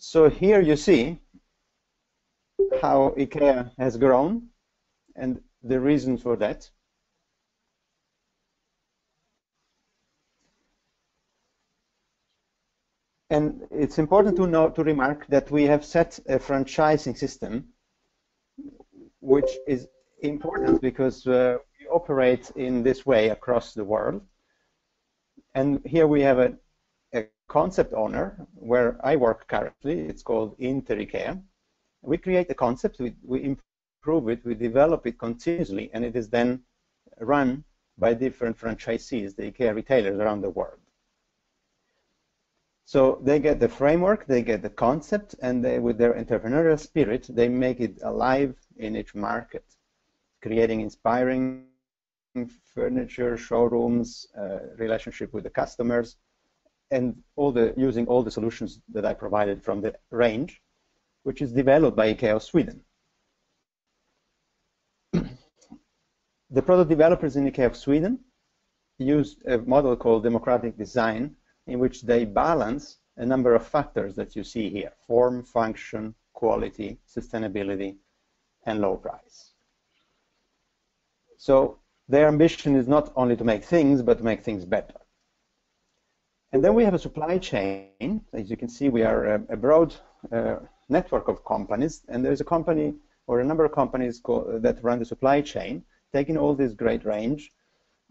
so here you see how IKEA has grown and the reason for that. And it's important to know to remark that we have set a franchising system, which is important because uh, we operate in this way across the world. And here we have a concept owner where I work currently. It's called InterIKEA. We create a concept, we, we improve it, we develop it continuously, and it is then run by different franchisees, the IKEA retailers around the world. So they get the framework, they get the concept, and they, with their entrepreneurial spirit, they make it alive in each market, creating inspiring furniture, showrooms, uh, relationship with the customers, and all the using all the solutions that I provided from the range, which is developed by IKEA of Sweden. the product developers in IKEA Sweden use a model called democratic design in which they balance a number of factors that you see here, form, function, quality, sustainability, and low price. So their ambition is not only to make things, but to make things better. And then we have a supply chain. As you can see, we are a, a broad uh, network of companies, and there's a company or a number of companies that run the supply chain, taking all this great range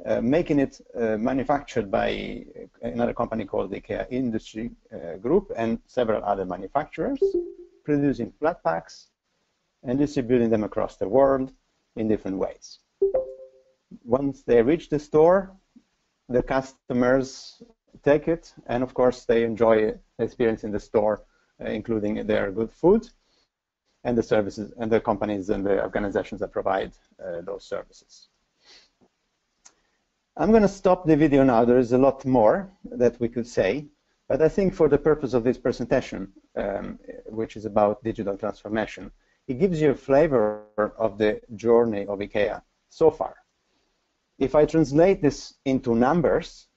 uh, making it uh, manufactured by another company called the IKEA Industry uh, Group and several other manufacturers, producing flat packs and distributing them across the world in different ways. Once they reach the store, the customers take it, and of course they enjoy the experience in the store, uh, including their good food and the services and the companies and the organizations that provide uh, those services. I'm going to stop the video now. There is a lot more that we could say, but I think for the purpose of this presentation, um, which is about digital transformation, it gives you a flavor of the journey of IKEA so far. If I translate this into numbers,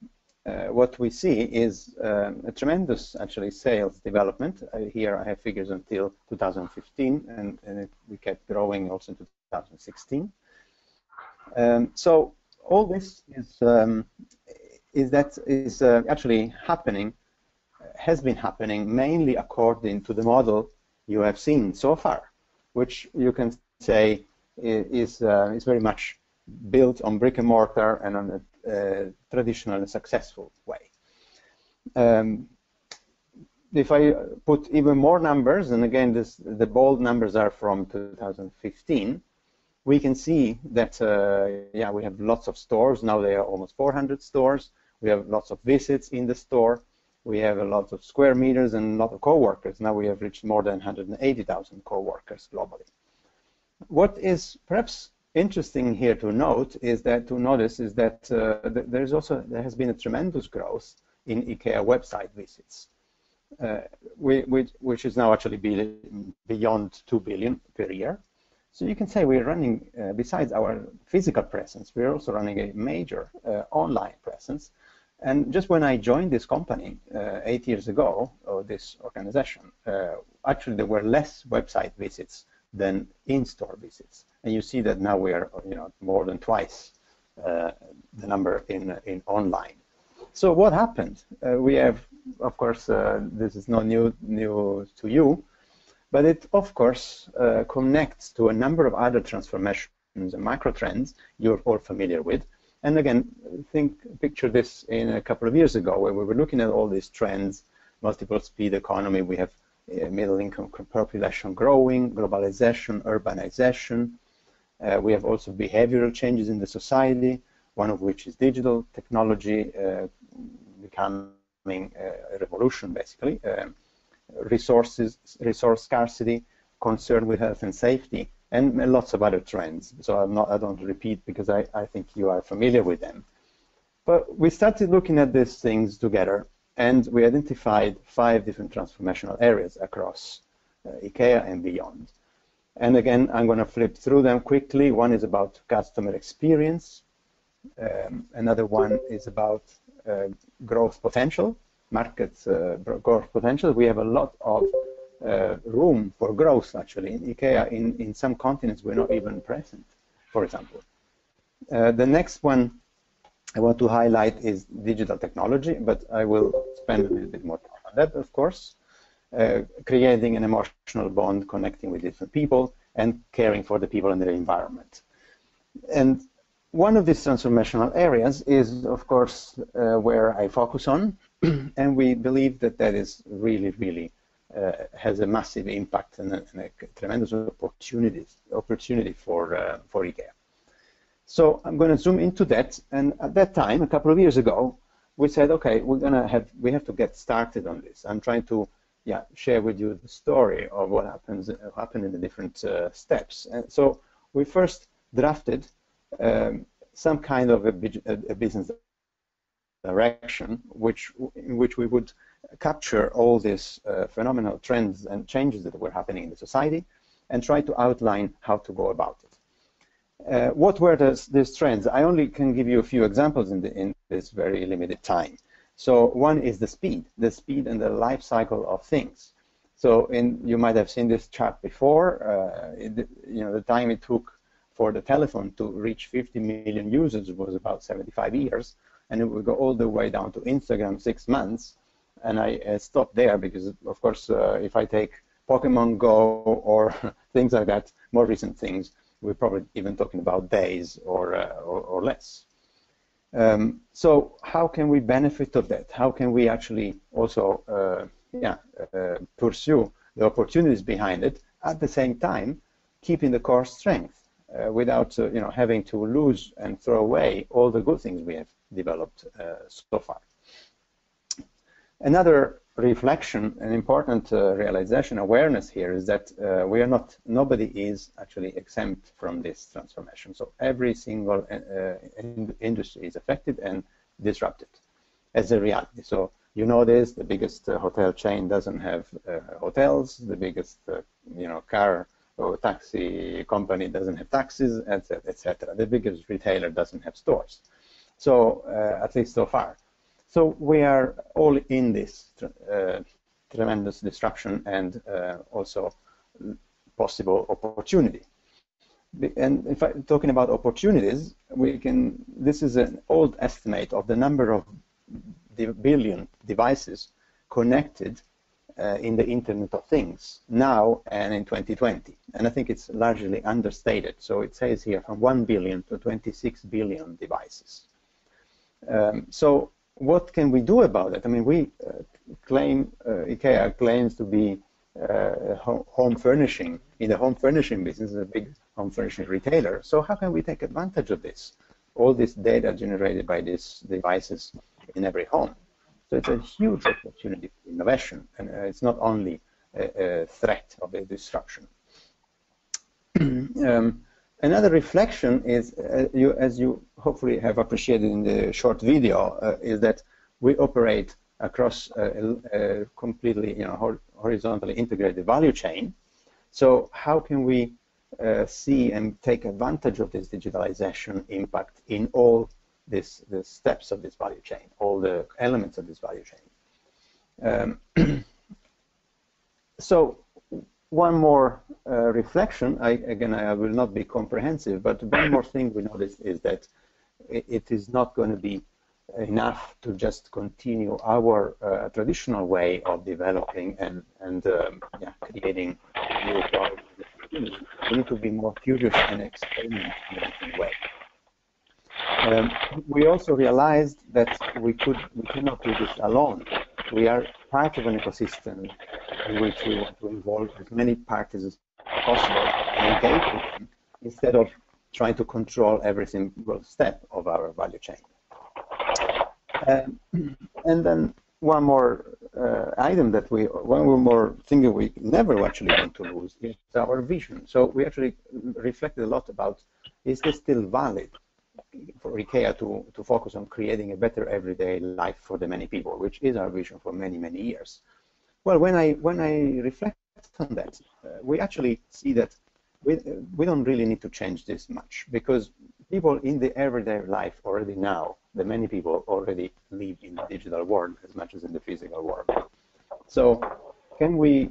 uh, what we see is um, a tremendous, actually, sales development. Uh, here I have figures until 2015, and, and it, we kept growing also in 2016. Um, so all this is um, is that is uh, actually happening has been happening mainly according to the model you have seen so far, which you can say is uh, is very much built on brick and mortar and on traditional and successful way. Um, if I put even more numbers, and again, this, the bold numbers are from 2015, we can see that uh, yeah we have lots of stores. Now there are almost 400 stores. We have lots of visits in the store. We have a lot of square meters and a lot of co-workers. Now we have reached more than 180,000 co-workers globally. What is perhaps interesting here to note is that to notice is that uh, th there's also there has been a tremendous growth in IKEA website visits uh, which, which is now actually be, beyond 2 billion per year so you can say we're running, uh, besides our physical presence, we're also running a major uh, online presence. And just when I joined this company uh, eight years ago, or this organization, uh, actually there were less website visits than in-store visits. And you see that now we are, you know, more than twice uh, the number in in online. So what happened? Uh, we have, of course, this is not new new to you but it, of course, uh, connects to a number of other transformations and micro trends you're all familiar with. And again, think, picture this in a couple of years ago where we were looking at all these trends, multiple speed economy, we have uh, middle income population growing, globalization, urbanization. Uh, we have also behavioral changes in the society, one of which is digital technology uh, becoming uh, a revolution, basically. Um, resources, resource scarcity, concern with health and safety, and lots of other trends. So I'm not, I don't repeat because I, I think you are familiar with them. But we started looking at these things together, and we identified five different transformational areas across uh, IKEA and beyond. And again, I'm going to flip through them quickly. One is about customer experience. Um, another one is about uh, growth potential market uh, growth potential. We have a lot of uh, room for growth, actually. In IKEA, in, in some continents, we're not even present, for example. Uh, the next one I want to highlight is digital technology, but I will spend a little bit more time on that, of course. Uh, creating an emotional bond, connecting with different people, and caring for the people and their environment. And one of these transformational areas is, of course, uh, where I focus on, and we believe that that is really, really uh, has a massive impact and a, and a tremendous opportunity opportunity for uh, for IKEA. So I'm going to zoom into that, and at that time, a couple of years ago, we said, okay, we're going to have we have to get started on this. I'm trying to yeah share with you the story of what happens happened in the different uh, steps. And so we first drafted um, some kind of a, a, business direction, which in which we would capture all these uh, phenomenal trends and changes that were happening in the society, and try to outline how to go about it. Uh, what were those, these trends? I only can give you a few examples in, the, in this very limited time. So one is the speed, the speed and the life cycle of things. So in, you might have seen this chart before. Uh, it, you know, the time it took for the telephone to reach 50 million users was about 75 years, and it would go all the way down to Instagram six months. And I uh, stopped there because, of course, uh, if I take Pokemon Go or things like that, more recent things, we're probably even talking about days or, uh, or, or, less. Um, so how can we benefit of that? How can we actually also uh, yeah, uh, pursue the opportunities behind it at the same time, keeping the core strength? uh, without uh, you know having to lose and throw away all the good things we have developed uh, so far. Another reflection, an important uh, realization, awareness here is that uh, we are not, nobody is actually exempt from this transformation. So every single uh, in industry is affected and disrupted as a reality. So you know this, the biggest hotel chain doesn't have hotels, the biggest you know car or taxi company doesn't have taxis, etc., etc. The biggest retailer doesn't have stores. So uh, at least so far. So we are all in this uh, tremendous disruption and uh, also possible opportunity. And if I'm talking about opportunities, we can. This is an old estimate of the number of billion devices connected uh, in the Internet of Things now and in 2020. And I think it's largely understated. So it says here from 1 billion to 26 billion devices. Um, so what can we do about it? I mean, we uh, claim, uh, IKEA claims to be uh, home furnishing, in the home furnishing business, a big home furnishing retailer. So how can we take advantage of this? All this data generated by these devices in every home. So it's a huge opportunity for innovation, and uh, it's not only a, a, threat of a disruption. um, another reflection is, uh, you, as you hopefully have appreciated in the short video, uh, is that we operate across a, a completely, you know, horizontally integrated value chain. So how can we uh, see and take advantage of this digitalization impact in all this, the steps of this value chain, all the elements of this value chain. Um, so one more uh, reflection, I, again, I will not be comprehensive, but one more thing we noticed is that it, it is not going to be enough to just continue our uh, traditional way of developing and, and um, yeah, creating new products. We need to be more curious and experiment in a different way. Um, we also realized that we could we cannot do this alone. We are part of an ecosystem in which we want to involve as many parties as possible and engage with them instead of trying to control every single step of our value chain. Um, and then one more uh, item that we, one more thing that we never actually want to lose is our vision. So we actually reflected a lot about, is this still valid? for IKEA to, to focus on creating a better everyday life for the many people, which is our vision for many, many years. Well, when I, when I reflect on that, uh, we actually see that we, we don't really need to change this much because people in the everyday life already now, the many people already live in the digital world as much as in the physical world. So can we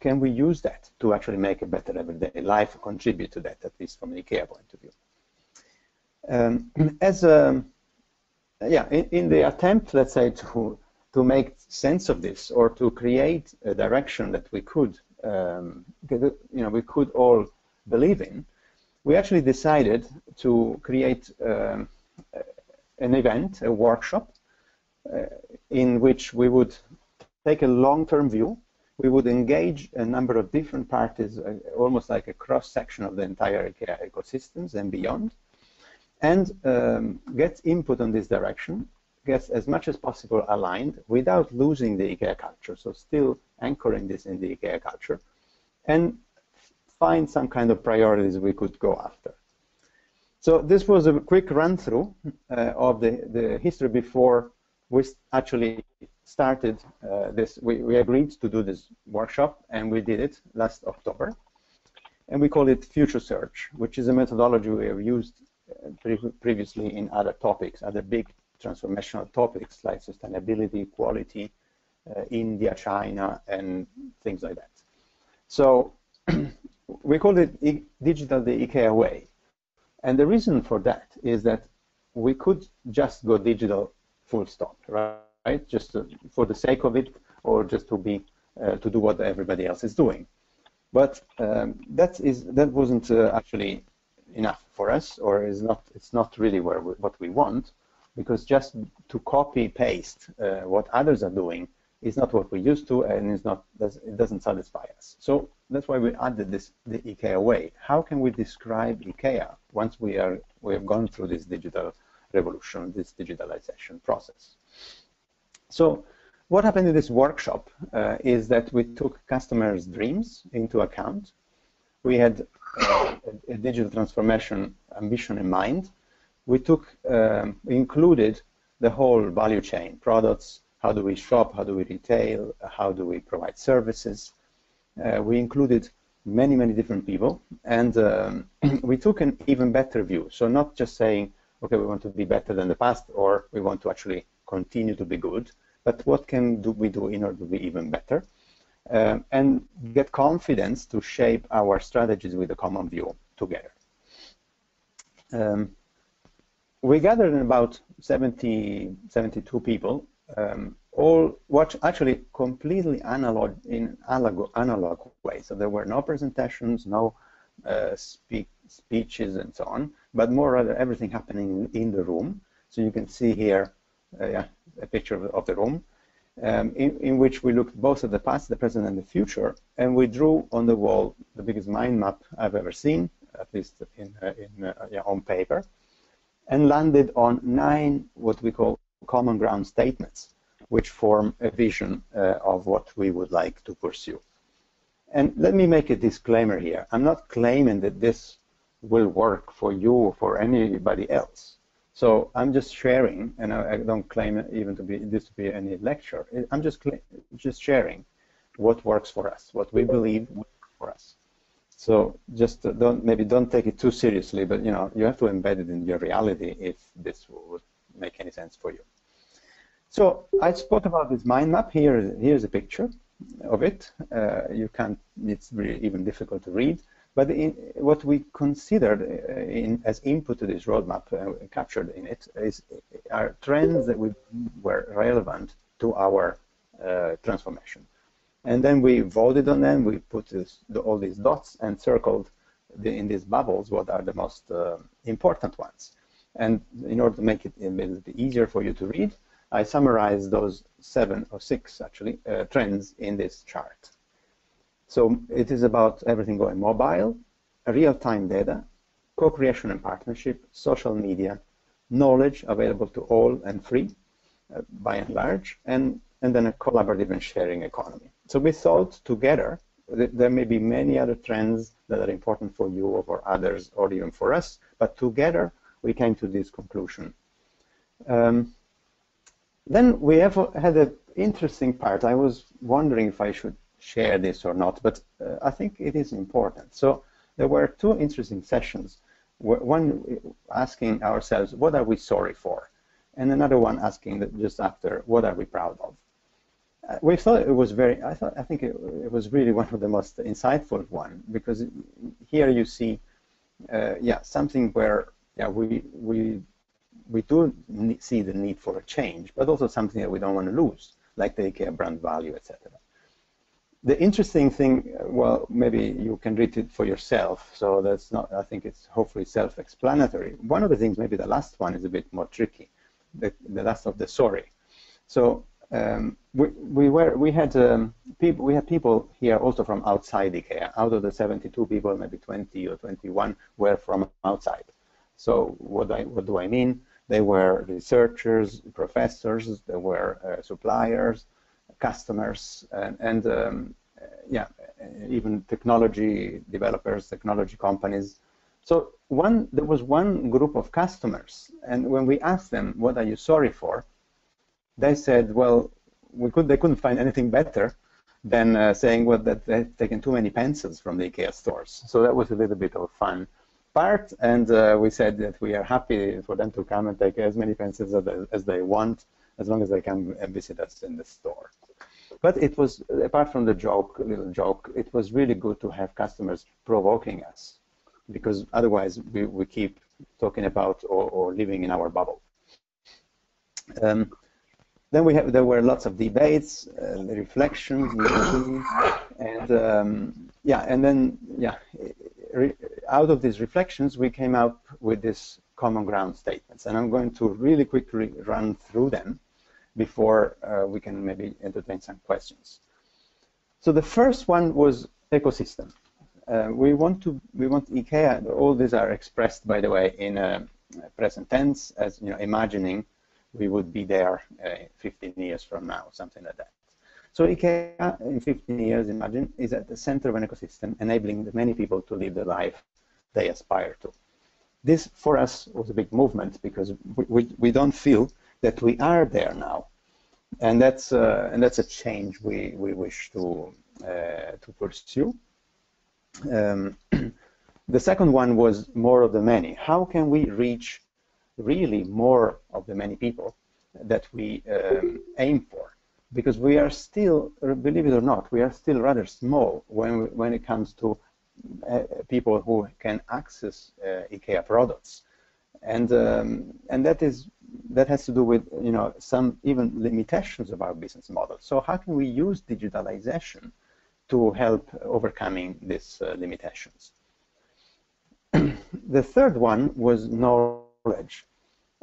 can we use that to actually make a better everyday life, contribute to that, at least from an IKEA point of view? Um, as a, yeah, in, in, the attempt, let's say, to to make sense of this or to create a direction that we could, um, you know, we could all believe in, we actually decided to create um, an event, a workshop, uh, in which we would take a long-term view. We would engage a number of different parties, uh, almost like a cross-section of the entire IKEA ecosystems and beyond, and um, get input on this direction, get as much as possible aligned without losing the IKEA culture, so still anchoring this in the IKEA culture, and find some kind of priorities we could go after. So this was a quick run-through uh, of the, the history before we actually started uh, this. We, we agreed to do this workshop, and we did it last October. And we call it Future Search, which is a methodology we have used uh, pre previously in other topics, other big transformational topics like sustainability, quality, uh, India, China, and things like that. So we call it digital the IKEA way. And the reason for that is that we could just go digital full stop, right? Just to, for the sake of it, or just to be uh, to do what everybody else is doing. But um, that is that wasn't uh, actually enough for us, or is not. It's not really where we, what we want, because just to copy paste uh, what others are doing is not what we used to, and it's not it doesn't satisfy us. So that's why we added this the IKEA way. How can we describe IKEA once we are we have gone through this digital revolution, this digitalization process? So what happened in this workshop uh, is that we took customers' dreams into account. We had uh, a, a, digital transformation ambition in mind. We took, um, included the whole value chain, products, how do we shop, how do we retail, how do we provide services. Uh, we included many, many different people, and um, we took an even better view. So not just saying, okay, we want to be better than the past, or we want to actually continue to be good, but what can do we do in order to be even better? Um, and get confidence to shape our strategies with a common view together. Um, we gathered about 70, 72 people um, all actually completely analog in analog, analog way. So there were no presentations, no uh, speak, speeches, and so on, but more rather everything happening in the room. So you can see here uh, yeah, a picture of, of the room, um, in, in, which we looked both at the past, the present, and the future, and we drew on the wall the biggest mind map I've ever seen, at least in, uh, in uh, yeah, on paper, and landed on nine what we call common ground statements, which form a vision uh, of what we would like to pursue. And let me make a disclaimer here. I'm not claiming that this will work for you or for anybody else. So I'm just sharing, and I, I don't claim even to be this to be any lecture. I'm just just sharing what works for us, what we believe works for us. So just don't maybe don't take it too seriously, but you know you have to embed it in your reality if this would make any sense for you. So I spoke about this mind map. Here, here's a picture of it. Uh, you can't. It's really even difficult to read. But in, what we considered uh, in, as input to this roadmap uh, captured in it is are trends that we were relevant to our uh, transformation. And then we voted on them. We put this, the, all these dots and circled the, in these bubbles what are the most uh, important ones. And in order to make it a little bit easier for you to read, I summarized those seven or six actually uh, trends in this chart. So it is about everything going mobile, real-time data, co-creation and partnership, social media, knowledge available to all and free, uh, by and large, and, and then a collaborative and sharing economy. So we thought together there may be many other trends that are important for you or for others or even for us, but together we came to this conclusion. Um, then we have had an interesting part. I was wondering if I should share this or not, but uh, I think it is important. So there were two interesting sessions. One asking ourselves, what are we sorry for? And another one asking just after, what are we proud of? We thought it was very. I thought I think it, it was really one of the most insightful one because here you see, uh, yeah, something where yeah we we we do see the need for a change, but also something that we don't want to lose, like the brand value, etc. The interesting thing, well, maybe you can read it for yourself, so that's not. I think it's hopefully self-explanatory. One of the things, maybe the last one, is a bit more tricky. The, the last of the story. So um, we, we were we had um, people we had people here also from outside IKEA. Out of the 72 people, maybe 20 or 21 were from outside. So what I what do I mean? They were researchers, professors, they were uh, suppliers, customers, and, and um, yeah, even technology developers, technology companies. So one there was one group of customers, and when we asked them, "What are you sorry for?" They said, well, we could they couldn't find anything better than uh, saying well that they've taken too many pencils from the IKEA stores. So that was a little bit of a fun part, and uh, we said that we are happy for them to come and take as many pencils as they, want, as long as they can visit us in the store. But it was, apart from the joke, little joke, it was really good to have customers provoking us, because otherwise we, we keep talking about or, or living in our bubble. Um, then we have there were lots of debates, uh, reflections, and um, yeah, and then yeah, out of these reflections we came up with this common ground statements, and I'm going to really quickly run through them before uh, we can maybe entertain some questions. So the first one was ecosystem. Uh, we want to we want IKEA. All these are expressed, by the way, in a present tense as you know, imagining we would be there uh, 15 years from now, something like that. So IKEA in 15 years, imagine, is at the center of an ecosystem, enabling many people to live the life they aspire to. This, for us, was a big movement because we, we, we don't feel that we are there now. And that's, uh, and that's a change we, we wish to, uh, to pursue. Um, the second one was more of the many. How can we reach really more of the many people that we um, aim for. Because we are still, believe it or not, we are still rather small when, when it comes to uh, people who can access uh, IKEA products. And, um, and that is that has to do with you know some even limitations of our business model. So how can we use digitalization to help overcoming these uh, limitations? the third one was knowledge.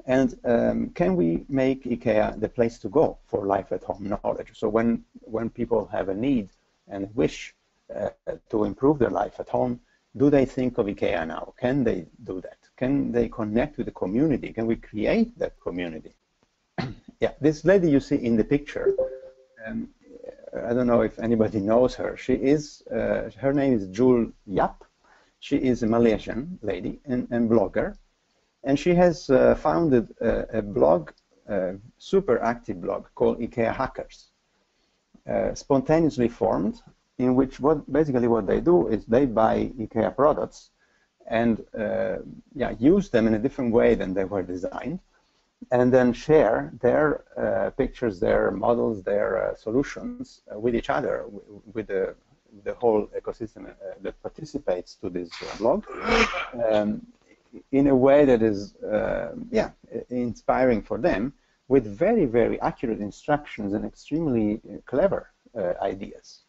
And um, can we make IKEA the place to go for life at home knowledge? So when, when people have a need and wish uh, to improve their life at home, do they think of IKEA now? Can they do that? Can they connect with the community? Can we create that community? yeah, this lady you see in the picture, um, I don't know if anybody knows her. She is, uh, her name is Jules Yap. She is a Malaysian lady and, and blogger and she has uh, founded a, a blog, a super active blog called IKEA Hackers, uh, spontaneously formed, in which what basically what they do is they buy IKEA products and uh, yeah, use them in a different way than they were designed, and then share their uh, pictures, their models, their uh, solutions uh, with each other, with the the whole ecosystem that participates to this blog. Um, in a way that is, uh, yeah, inspiring for them with very, very accurate instructions and extremely clever uh, ideas.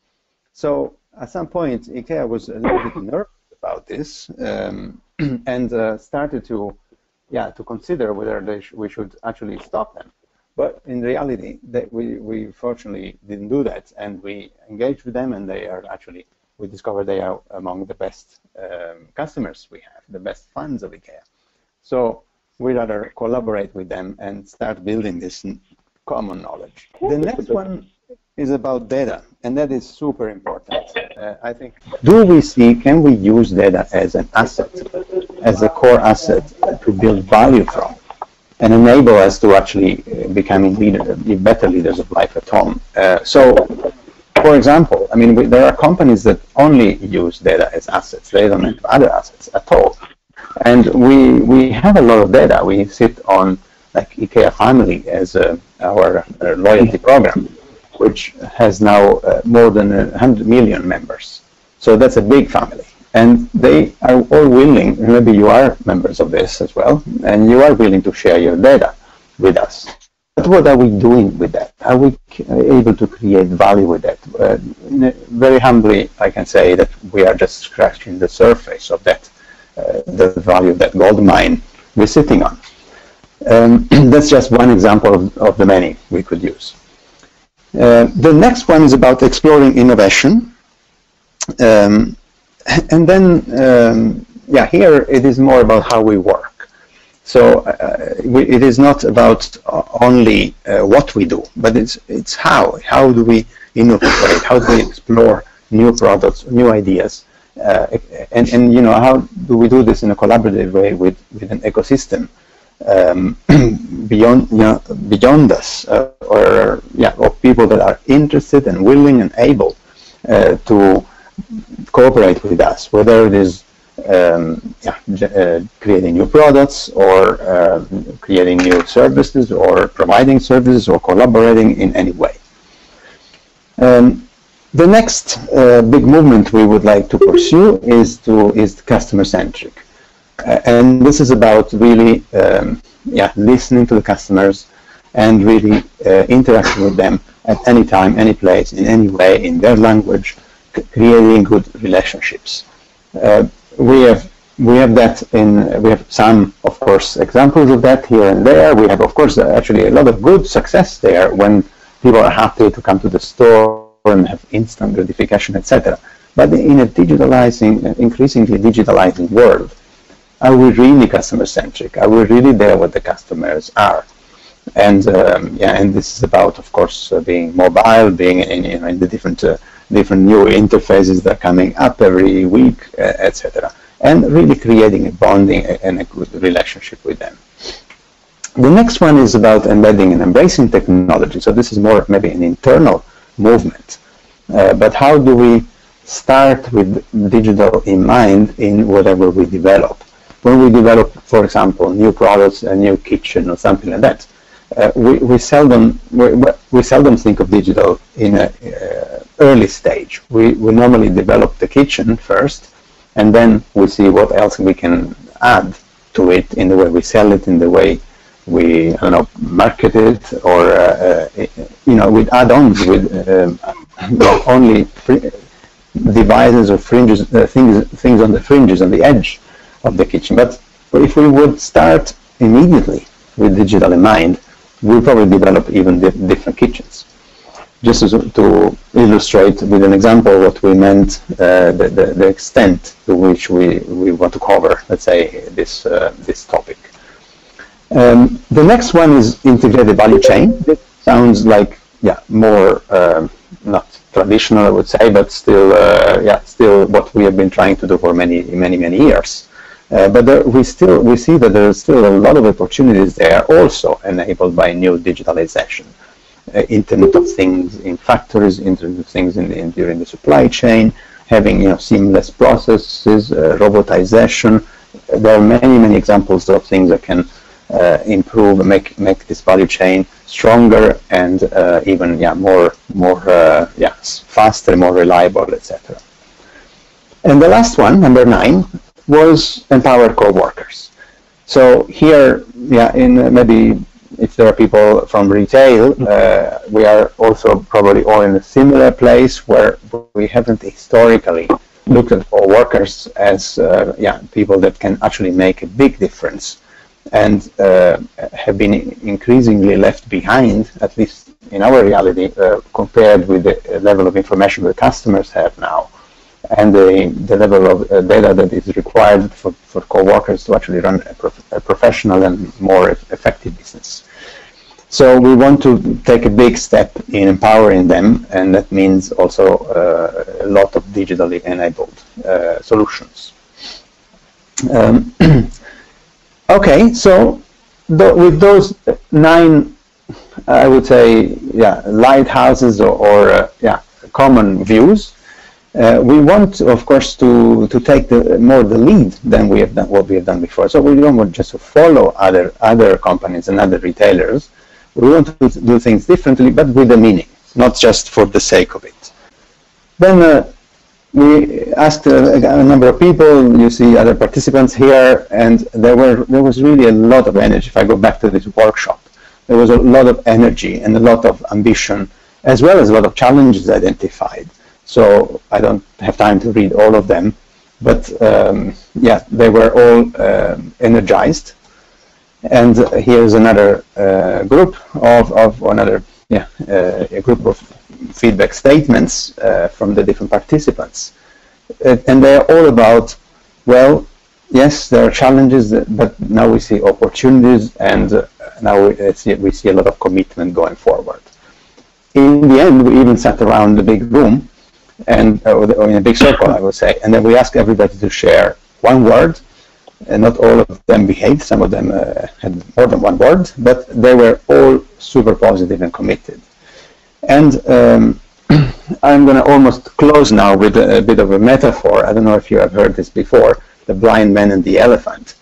So at some point, IKEA was a little bit nervous about this um, and uh, started to, yeah, to consider whether sh we should actually stop them. But in reality, we, we fortunately didn't do that, and we engaged with them, and they are actually we discover they are among the best um, customers we have, the best fans of IKEA. So we rather collaborate with them and start building this common knowledge. The next one is about data, and that is super important. Uh, I think. Do we see? Can we use data as an asset, as a core asset to build value from, and enable us to actually uh, becoming leader, be better leaders of life at home? Uh, so for example, I mean, we, there are companies that only use data as assets. They don't have other assets at all. And we, we have a lot of data. We sit on like IKEA Family as a, our, our loyalty program. which has now uh, more than 100 million members. So that's a big family. And they are all willing, maybe you are members of this as well, and you are willing to share your data with us. But what are we doing with that? Are we able to create value with that? Uh, very humbly, I can say that we are just scratching the surface of that, uh, the value of that gold mine we're sitting on. Um, that's just one example of, of, the many we could use. Uh, the next one is about exploring innovation. Um, and then, um, yeah, here it is more about how we work. So uh, we, it is not about only uh, what we do, but it's it's how. How do we innovate? How do we explore new products, new ideas? Uh, and, and you know how do we do this in a collaborative way with, with an ecosystem um, beyond you know, beyond us uh, or yeah of people that are interested and willing and able uh, to cooperate with us, whether it is um, yeah, uh, creating new products or uh, creating new services or providing services or collaborating in any way. Um, the next uh, big movement we would like to pursue is to is customer centric, uh, and this is about really um, yeah listening to the customers and really uh, interacting with them at any time, any place, in any way, in their language, creating good relationships. We have we have that in we have some of course examples of that here and there. We have of course actually a lot of good success there when people are happy to come to the store and have instant gratification, etc. But in a digitalizing, increasingly digitalizing world, are we really customer centric? Are we really there where the customers are? And um, yeah, and this is about, of course, uh, being mobile, being in, in the different uh, different new interfaces that are coming up every week, etc. And really creating a bonding and a good relationship with them. The next one is about embedding and embracing technology. So this is more maybe an internal movement. Uh, but how do we start with digital in mind in whatever we develop? When we develop, for example, new products, a new kitchen or something like that, uh, we, we seldom we, we seldom think of digital in an uh, early stage. We, we normally develop the kitchen first, and then we see what else we can add to it in the way we sell it, in the way we I don't know market it, or uh, uh you know with add-ons with um, only devices or fringes uh, things things on the fringes on the edge of the kitchen. But if we would start immediately with digital in mind, we'll probably develop even different kitchens just to illustrate with an example what we meant, uh, the, the, the, extent to which we, we want to cover, let's say, this, uh, this topic. Um, the next one is integrated value chain. It sounds like, yeah, more, um, not traditional, I would say, but still, uh, yeah, still what we have been trying to do for many, many, many years. Uh, but there, we still we see that there are still a lot of opportunities there, also enabled by new digitalization uh, Internet of Things in factories, Internet of Things in, in, during the supply chain, having you know seamless processes, uh, robotization. There are many many examples of things that can uh, improve, make make this value chain stronger and uh, even yeah more more uh, yeah faster, more reliable, etc. And the last one, number nine, was empower co-workers. So here, yeah, in maybe if there are people from retail, uh, we are also probably all in a similar place where we haven't historically looked at all workers as uh, yeah people that can actually make a big difference and uh, have been increasingly left behind, at least in our reality, uh, compared with the level of information the customers have now and the, the level of uh, data that is required for, for co-workers to actually run a, prof a professional and more effective business. So we want to take a big step in empowering them, and that means also uh, a lot of digitally enabled uh, solutions. Um, okay, so th with those nine, I would say, yeah, lighthouses or, or uh, yeah, common views, uh, we want, of course, to, to take the, more the lead than we have done what we have done before. So we don't want just to follow other other companies and other retailers. We want to do things differently, but with a meaning. not just for the sake of it. Then uh, we asked a, a, number of people. You see other participants here, and there were there was really a lot of energy. If I go back to this workshop, there was a lot of energy and a lot of ambition, as well as a lot of challenges identified. So I don't have time to read all of them, but um, yeah, they were all um, energized. And here's another uh, group of, of another yeah, uh, a group of feedback statements uh, from the different participants. Uh, and they're all about, well, yes, there are challenges, but now we see opportunities and uh, now we see, we see a lot of commitment going forward. In the end, we even sat around the big room and uh, or in a big circle, I would say, and then we asked everybody to share one word. And not all of them behaved. Some of them uh, had more than one word, but they were all super positive and committed. And um, I'm going to almost close now with a, a, bit of a metaphor. I don't know if you have heard this before, the blind man and the elephant.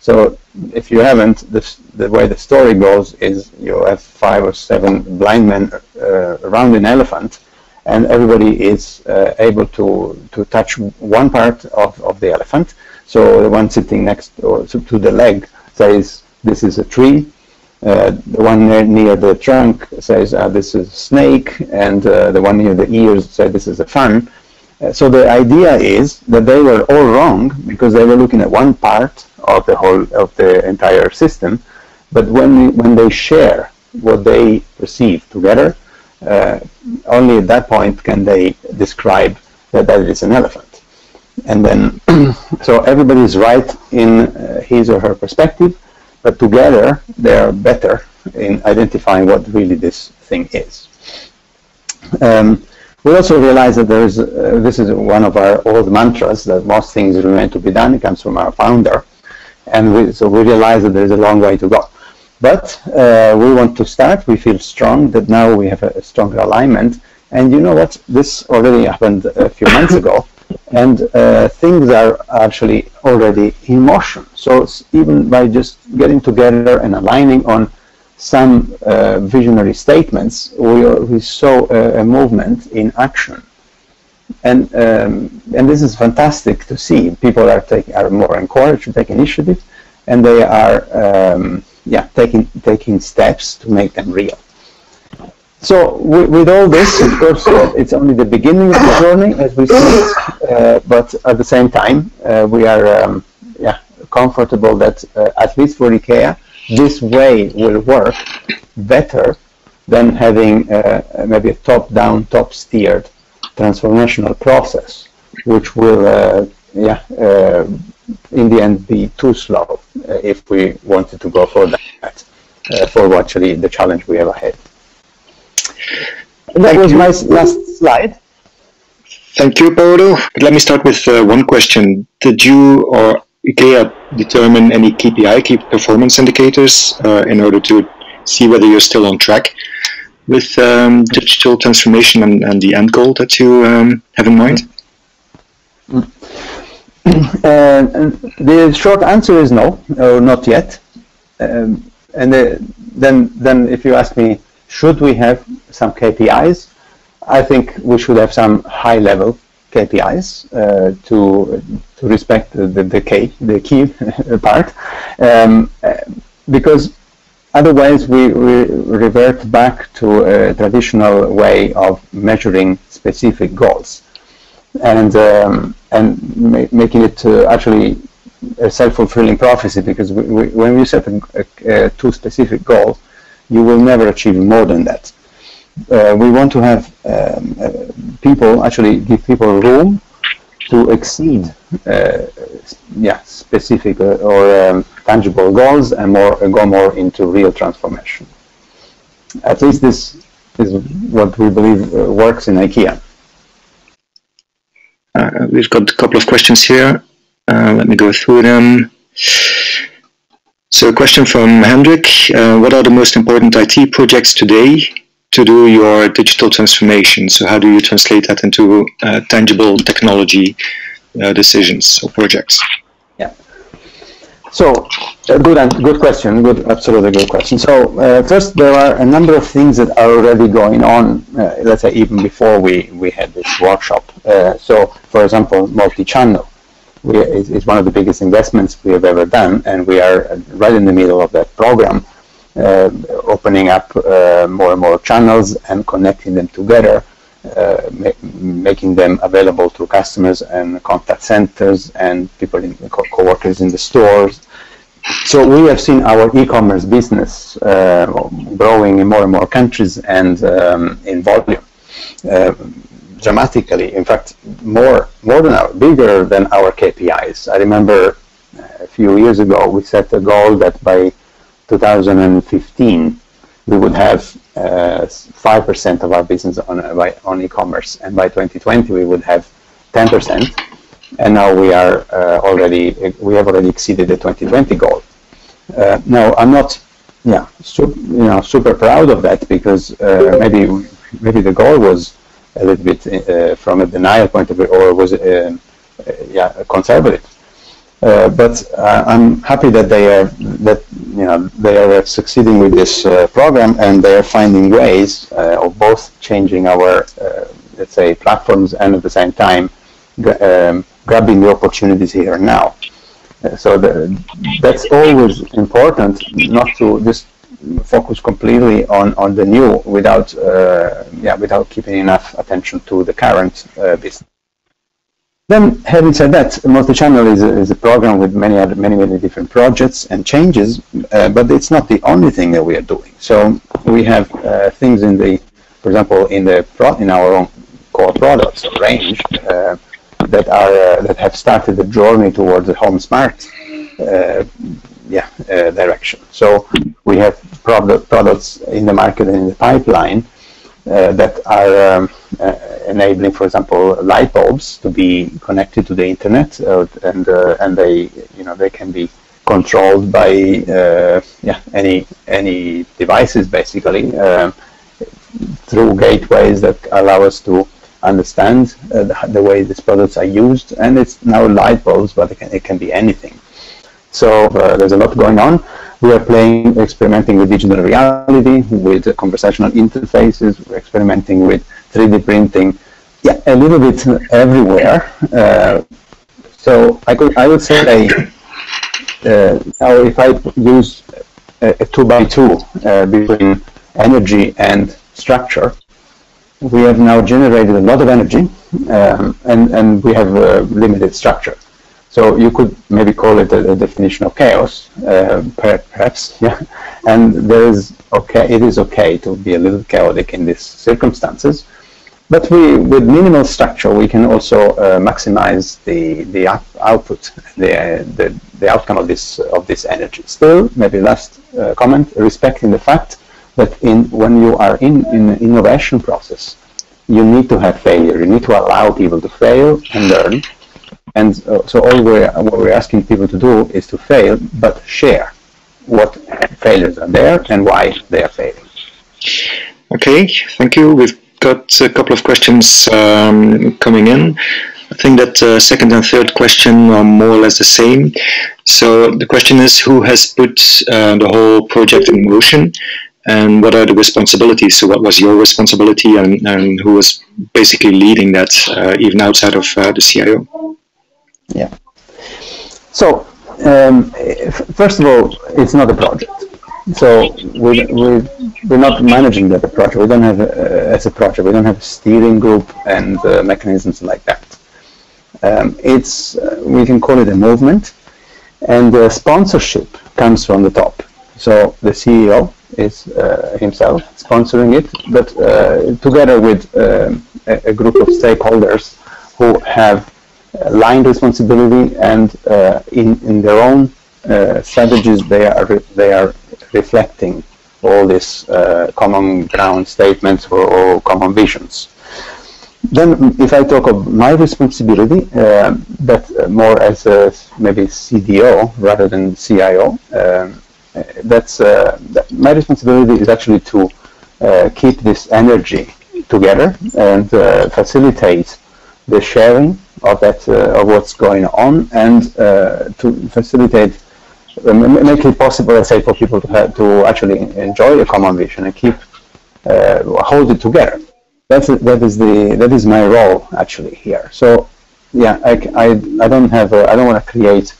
So if you haven't, the, the way the story goes is you have five or seven blind men uh, around an elephant, and everybody is uh, able to, to touch one part of, of the elephant. So the one sitting next or to the leg says, this is a tree, uh, the one near, the trunk says uh, this is a snake, and uh, the one near the ears says this is a fan. Uh, so the idea is that they were all wrong because they were looking at one part of the whole of the entire system, but when when they share what they perceive together, uh, only at that point can they describe that it is an elephant. And then, so everybody is right in uh, his or her perspective, but together they are better in identifying what really this thing is. Um, we also realize that there is, uh, this is one of our old mantras, that most things remain to be done. It comes from our founder. And we, so we realize that there is a long way to go. But uh, we want to start. We feel strong that now we have a, stronger alignment. And you know what? This already happened a few months ago and uh, things are actually already in motion. So even by just getting together and aligning on some uh, visionary statements, we, we saw a, a, movement in action. And, um, and this is fantastic to see. People are, take, are more encouraged to take initiative, and they are um, yeah, taking, taking steps to make them real. So with, with, all this, of course, uh, it's only the beginning of the journey, as we see. Uh, but at the same time, uh, we are um, yeah comfortable that uh, at least for IKEA, this way will work better than having uh, maybe a top-down, top-steered transformational process, which will uh, yeah in the end be too slow if we wanted to go for that for actually the challenge we have ahead. That was my last slide. Thank you, Paolo. Let me start with uh, one question. Did you or IKEA determine any KPI, key performance indicators, uh, in order to see whether you're still on track with um, digital transformation and, and, the end goal that you um, have in mind? Uh, the short answer is no, or not yet. Um, and the, then, then if you ask me, should we have some KPIs? I think we should have some high-level KPIs uh, to to respect the, the, key the key part, um, because otherwise we, we revert back to a traditional way of measuring specific goals, and um, and ma making it uh, actually a self-fulfilling prophecy because we, we, when you set a, a, a too specific goal, you will never achieve more than that. Uh, we want to have um, uh, people actually give people room to exceed uh, yeah specific uh, or um, tangible goals and more go more into real transformation. At least this is what we believe uh, works in IKEA. Uh, we've got a couple of questions here. let me go through them. So a question from Hendrik. Uh, what are the most important IT projects today to do your digital transformation? So how do you translate that into uh, tangible technology uh, decisions or projects? Yeah. So Uh, good, good question. Good, absolutely good question. So uh, first, there are a number of things that are already going on. Uh, let's say even before we we had this workshop. Uh, so, for example, multi-channel we, is, is, one of the biggest investments we have ever done, and we are right in the middle of that program, uh, opening up uh, more and more channels and connecting them together. Ma making them available to customers and contact centers and people in co-workers in the stores so we have seen our e-commerce business uh, growing in more and more countries and um, in volume uh, dramatically. In fact, more more than our, bigger than our KPIs. I remember uh, a few years ago we set a goal that by 2015 we would have 5% uh, of our business on on e-commerce, and by 2020 we would have 10% and now we are uh, already we have already exceeded the 2020 goal. Uh, now I'm not, yeah, you know, super proud of that because uh, maybe maybe the goal was a little bit uh, from a denial point of view, or was uh, uh, yeah conservative. But I'm happy that they are that you know they are succeeding with this program and they are finding ways of both changing our let's say platforms and at the same time um, grabbing the opportunities here and now. Uh, so the, that's always important, not to just focus completely on, on the new without uh, yeah without keeping enough attention to the current uh, business. Then, having said that, multi-channel is, is a, program with many other, many many different projects and changes, uh, but it's not the only thing that we are doing. So we have uh, things in the, for example, in the in our own core products range. Uh, that are uh, that have started the journey towards the home smart uh, yeah, uh, direction. So we have product, products in the market and in the pipeline uh, that are um, uh, enabling, for example, light bulbs to be connected to the internet, uh, and and they you know they can be controlled by yeah any any devices basically um, through gateways that allow us to understand uh, the, the, way these products are used. And it's now light bulbs, but it can, it can be anything. So uh, there's a lot going on. We are playing, experimenting with digital reality, with conversational interfaces. We're experimenting with 3D printing. Yeah, a little bit everywhere. Uh, so I could, I would say, uh, if I use a, a two by two uh, between energy and structure, we have now generated a lot of energy um, and, and we have limited structure. So you could maybe call it a, a definition of chaos, uh, perhaps, yeah. And there is okay, it is okay to be a little chaotic in these circumstances, but we, with minimal structure, we can also uh, maximize the the output, the, uh, the the outcome of this of this energy. Still, maybe last uh, comment, respecting the fact that in when you are in in an innovation process, you need to have failure. You need to allow people to fail and learn. And uh, so all we're what we're asking people to do is to fail, but share what failures are there and why they are failing. Okay, thank you. We've got a couple of questions um, coming in. I think that uh, second and third question are more or less the same. So the question is, who has put uh, the whole project in motion? and what are the responsibilities? So, what was your responsibility, and, and who was basically leading that, uh, even outside of uh, the CIO? Yeah. So, um, first of all, it's not a project. So we, we, we're not managing that project. We don't have, as a project, we don't have a steering group and uh, mechanisms like that. Um, it's, uh, we can call it a movement, and the sponsorship comes from the top. So the CEO is uh, himself sponsoring it, but uh, together with um, a, group of stakeholders who have line responsibility and uh, in, in their own strategies they are they are reflecting all these uh, common ground statements or, or, common visions. Then, if I talk of my responsibility, uh, but more as a maybe CDO rather than CIO, um, that's uh, that my responsibility is actually to uh, keep this energy together and uh, facilitate the sharing of that of what's going on and to facilitate make it possible, let's say, for people to have, to actually enjoy a common vision and keep uh, hold it together. That's that is the that is my role actually here. So yeah, I, I, I don't have a, I don't want to create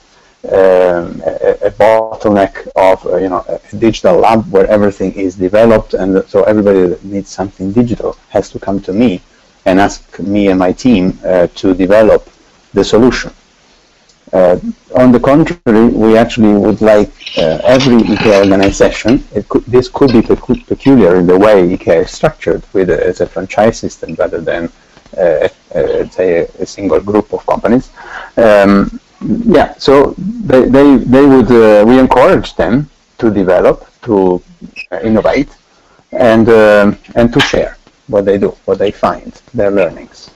um, a, a, bottleneck of uh, you know a digital lab where everything is developed and so everybody that needs something digital has to come to me and ask me and my team uh, to develop the solution. Uh, on the contrary, we actually would like uh, every IKEA organization, could, this could be peculiar in the way IKEA is structured with a, as a franchise system rather than, uh, uh say, a, a, single group of companies. Um, yeah, so they, they, they would, uh, we encourage them to develop, to innovate, and, um, and to share what they do, what they find, their learnings.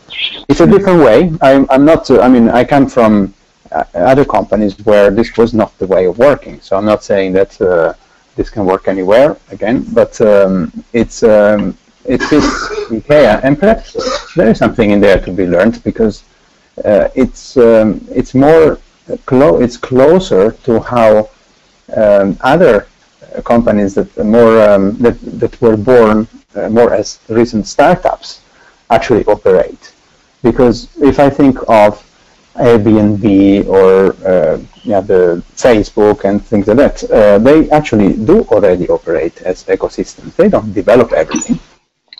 It's a different way. I'm, I'm not, I mean, I come from uh, other companies where this was not the way of working. So I'm not saying that uh, this can work anywhere again, but um, it's um, it fits IKEA, and perhaps there is something in there to be learned because uh, it's um, it's more clo it's closer to how um, other companies that more um, that that were born uh, more as recent startups actually operate. Because if I think of Airbnb or uh, yeah, the Facebook and things like that, uh, they actually do already operate as ecosystems. They don't develop everything.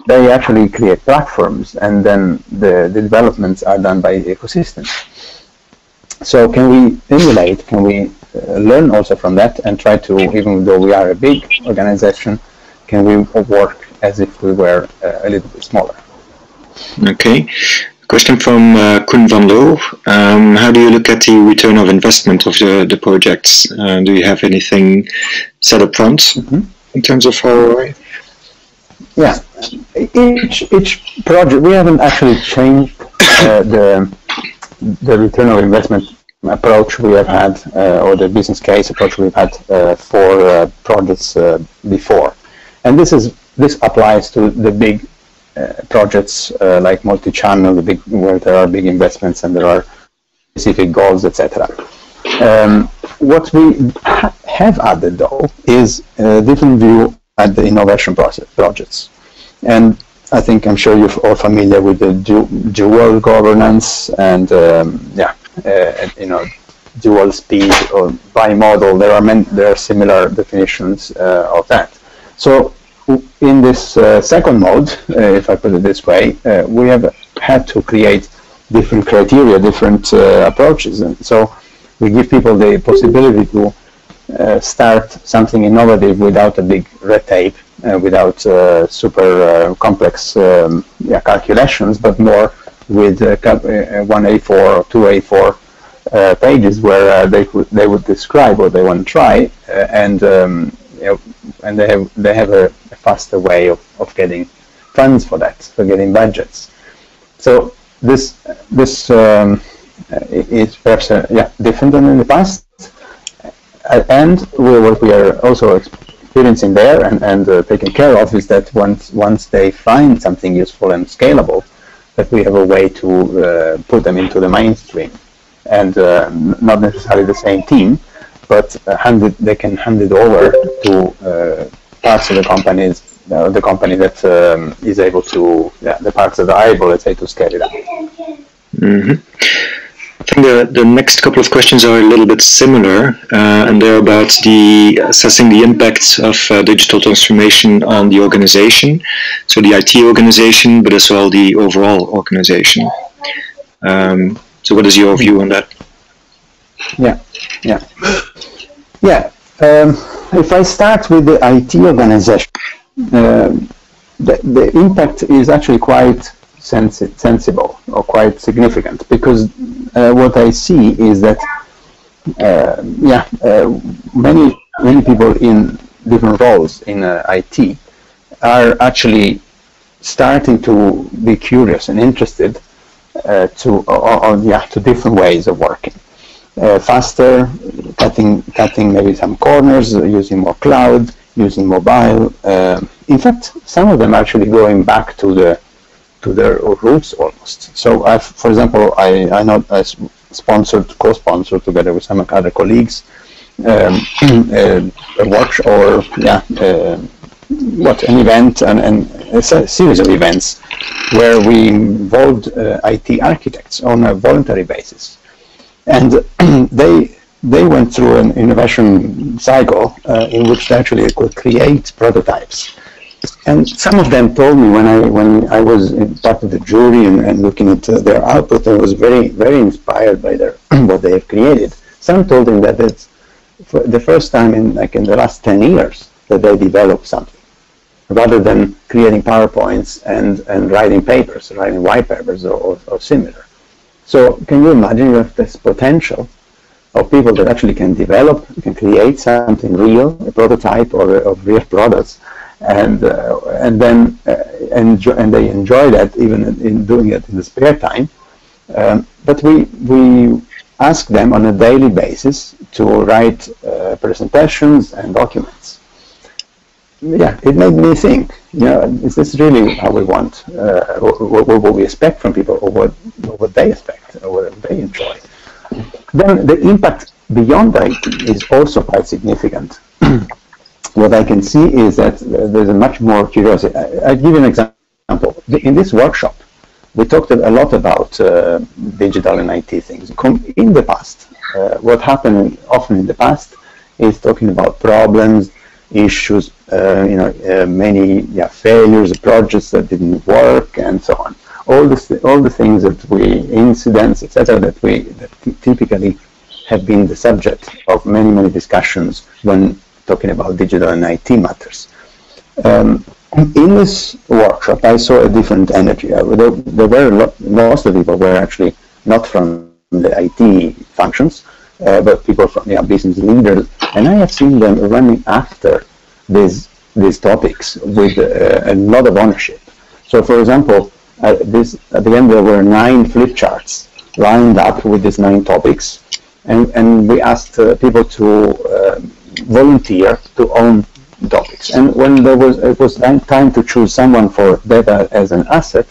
They actually create platforms, and then the, the developments are done by the ecosystem. So can we emulate, can we uh, learn also from that and try to, even though we are a big organization, can we work as if we were uh, a little bit smaller? Okay. Question from uh, Kun van Loo. Um, how do you look at the return of investment of the, the projects? Uh, do you have anything set up front mm -hmm. in terms of ROI? Yeah, each each project we haven't actually changed uh, the the return of investment approach we have had uh, or the business case approach we've had uh, for uh, projects before, and this is this applies to the big uh, projects uh, like multi-channel, the big where there are big investments and there are specific goals, etc. Um, what we ha have added though is a different view at the innovation process projects, and I think I'm sure you're all familiar with the du dual governance and um, yeah, uh, you know, dual speed or bimodal. There are there are similar definitions uh, of that. So in this uh, second mode, uh, if I put it this way, uh, we have had to create different criteria, different uh, approaches. And so we give people the possibility to uh, start something innovative without a big red tape, uh, without super complex um, yeah, calculations, but more with one A4 or two A4 pages where they, they would describe what they want to try and um, you know, and they have they have a, faster way of, of getting funds for that, for getting budgets. So this this um, is perhaps uh, yeah different than in the past, uh, and we, what we are also experiencing there and, and uh, taking care of is that once once they find something useful and scalable, that we have a way to uh, put them into the mainstream, and uh, not necessarily the same team, but hand it, they can hand it over to uh, parts of the companies, uh, the company that um, is able to, yeah, the parts that are able, let's say, to scale it up. Mm -hmm. I think the, the next couple of questions are a little bit similar, uh, and they're about the assessing the impact of uh, digital transformation on the organization, so the IT organization, but as well the overall organization. Um, so, what is your view on that? Yeah, yeah, yeah. Um, if I start with the IT organization, uh, the, the impact is actually quite sensi sensible or quite significant because uh, what I see is that uh, yeah, uh, many many people in different roles in uh, IT are actually starting to be curious and interested uh, to yeah to different ways of working uh, faster, cutting cutting maybe some corners, using more cloud, using mobile. Uh, in fact, some of them are actually going back to the to their roots almost. So, I've, for example, I I know I sponsored co-sponsored together with some other colleagues um, a, a watch or yeah, uh, what an event and, and a series of events where we involved uh, IT architects on a voluntary basis, and they they went through an innovation cycle uh, in which they actually could create prototypes. And some of them told me when I when I was part of the jury and, and looking at uh, their output, I was very very inspired by their what they have created. Some told me that it's the first time in like in the last 10 years that they developed something rather than creating PowerPoints and, and writing papers, writing white papers or, or, or similar. So can you imagine you have this potential of people that actually can develop, can create something real, a prototype or of real products, and uh, and then uh, enjoy, and they enjoy that even in, in doing it in the spare time. Um, but we we ask them on a daily basis to write uh, presentations and documents. Yeah, it made me think, you know, is this really how we want, uh, what, what, we expect from people, or what, what they expect, or what they enjoy? Then the impact beyond IT is also quite significant. what I can see is that there's a much more curiosity. I, will give you an example. In this workshop, we talked a lot about uh, digital and IT things. In the past, uh, what happened often in the past is talking about problems, issues, uh, you know, uh, many yeah, failures, projects that didn't work, and so on. All the all the things that we incidents, etc., that we that typically have been the subject of many many discussions when talking about digital and IT matters. Um, in this workshop, I saw a different energy. Uh, there, there were lot, most of the people were actually not from the IT functions, uh, but people from yeah, business leaders, and I have seen them running after these these topics with uh, a lot of ownership. So, for example, at, this, at the end there were nine flip charts lined up with these nine topics, and, and we asked uh, people to uh, volunteer to own topics. And when there was it was time to choose someone for data as an asset,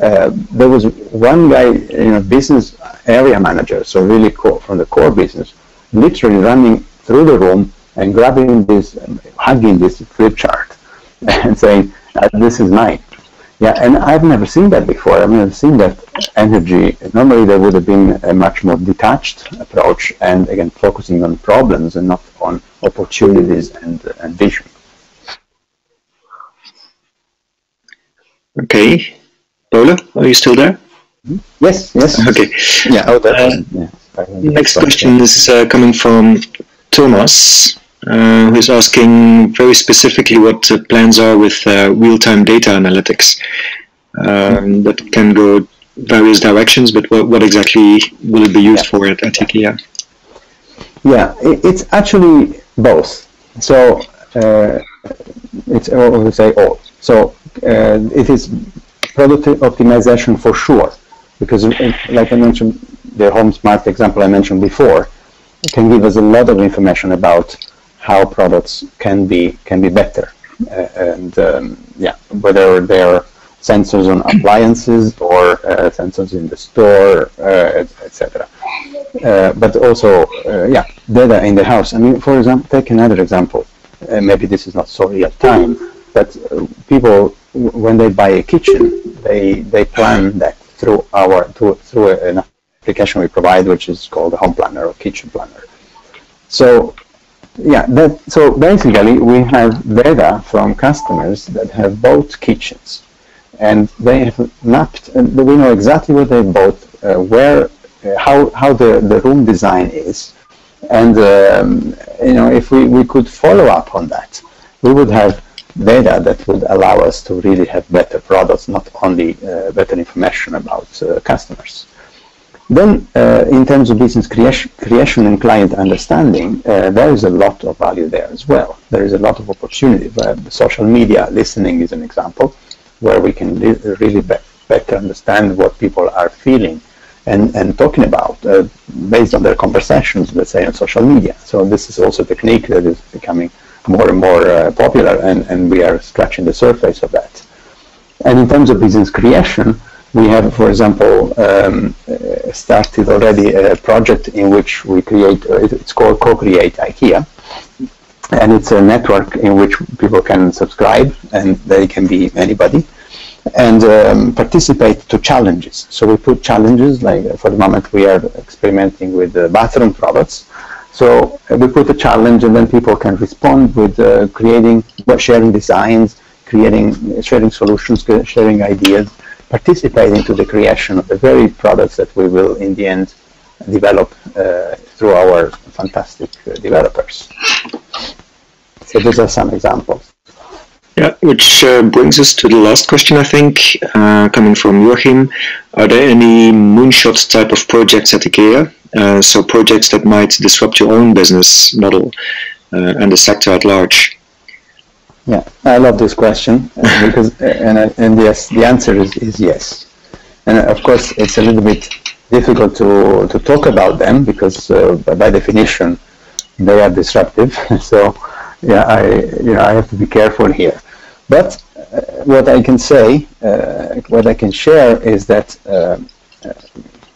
uh, there was one guy, you know, business area manager, so really from the core business, literally running through the room and grabbing this, hugging this flip chart, and saying, uh, "This is mine." Yeah, and I've never seen that before. I mean, I've seen that energy. Normally, there would have been a much more detached approach, and again, focusing on problems and not on opportunities and, and vision. Okay. Paolo, are you still there? Mm-hmm. Yes, yes. Okay. Yeah. Oh, uh, yeah. Next question is uh, coming from Thomas uh, who is asking very specifically what the plans are with uh, real-time data analytics. Um, that can go various directions, but what, what exactly will it be used yeah. for at, at IKEA? Yeah, it's actually both. So uh, it's I would say all. So uh, it is product optimization for sure, because like I mentioned, the Home Smart example I mentioned before, can give us a lot of information about how products can be can be better, uh, and um, yeah, whether they're sensors on appliances or uh, sensors in the store, uh, etc. Uh, but also, uh, yeah, data in the house. I mean, for example, take another example. Uh, maybe this is not so real time, but people when they buy a kitchen, they they plan that through our through, through an application we provide, which is called Home Planner or Kitchen Planner. So yeah, that, so basically we have data from customers that have bought kitchens and they have mapped, and we know exactly what they bought, uh, where, uh, how, how the, the room design is. And, um, you know, if we, we could follow up on that, we would have data that would allow us to really have better products, not only uh, better information about uh, customers. Then, uh, in terms of business creation, creation and client understanding, uh, there is a lot of value there as well. There is a lot of opportunity. Social media listening is an example where we can really be better understand what people are feeling and, and talking about uh, based on their conversations, let's say, on social media. So this is also a technique that is becoming more and more uh, popular, and, and we are scratching the surface of that. And in terms of business creation, We have, for example, um, started already a project in which we create, uh, it's called Co-Create IKEA, and it's a network in which people can subscribe, and they can be anybody, and um, participate to challenges. So we put challenges, like for the moment we are experimenting with uh, bathroom products. So uh, we put a challenge and then people can respond with uh, creating, sharing designs, creating, sharing solutions, sharing ideas, participating to the creation of the very products that we will in the end develop uh, through our fantastic uh, developers. So these are some examples. Yeah, which uh, brings us to the last question, I think, uh, coming from Joachim. Are there any moonshot type of projects at IKEA? Uh, so projects that might disrupt your own business model uh, and the sector at large? Yeah, I love this question uh, because, uh, and, and yes, the answer is, is yes. And of course, it's a little bit difficult to, to talk about them because by definition, they are disruptive. so yeah, I you know I have to be careful here. But uh, what I can say, uh, what I can share is that, uh, uh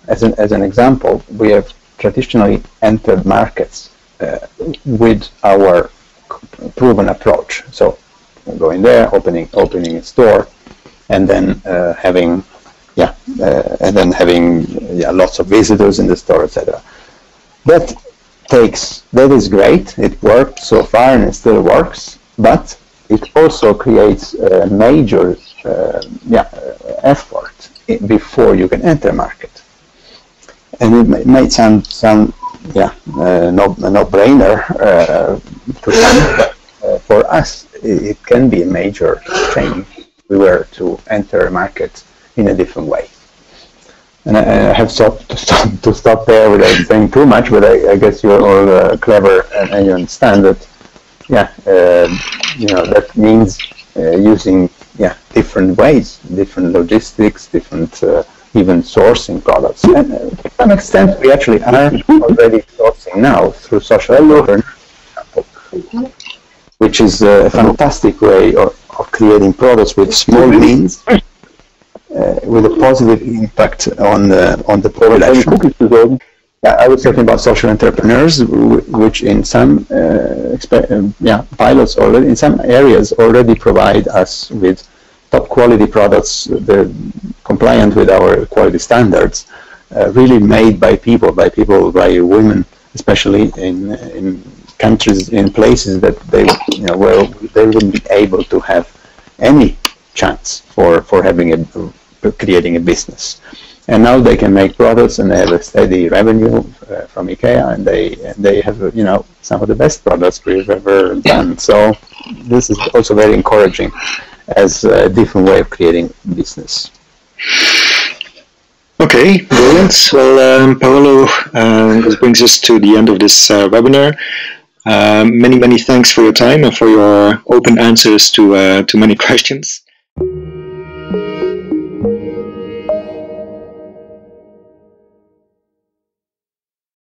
as an as an example, we have traditionally entered markets uh, with our proven approach. So going there, opening opening a store, and then uh, having yeah, and then having yeah, lots of visitors in the store, etc. That takes, that is great, it worked so far and it still works, but it also creates a major uh, yeah, effort before you can enter market. And it might sound, sound yeah, uh, no, no-brainer uh, to some, but uh, for us it, can be a major change we were to enter a market in a different way. And I, I have stopped to, stop to stop there without saying too much, but I, I guess you're all uh, clever and, and, you understand that. Yeah, uh, you know that means uh, using yeah different ways, different logistics, different uh, even sourcing products. And uh, to some extent, we actually are already sourcing now through social learning, which is a fantastic way of, of creating products with small means uh, with a positive impact on the on the population. I was talking about social entrepreneurs, which in some uh, um, yeah pilots already in some areas already provide us with top quality products, compliant with our quality standards, uh, really made by people, by people, by women, especially in in countries, in places that they you know where they wouldn't be able to have any chance for for having a creating a business. And now they can make products and they have a steady revenue uh, from IKEA and they and they have you know some of the best products we've ever done. So this is also very encouraging as a different way of creating business. Okay, brilliant. Well, um, Paolo, uh, this brings us to the end of this uh, webinar. Um, many, many thanks for your time and for your open answers to uh, to many questions.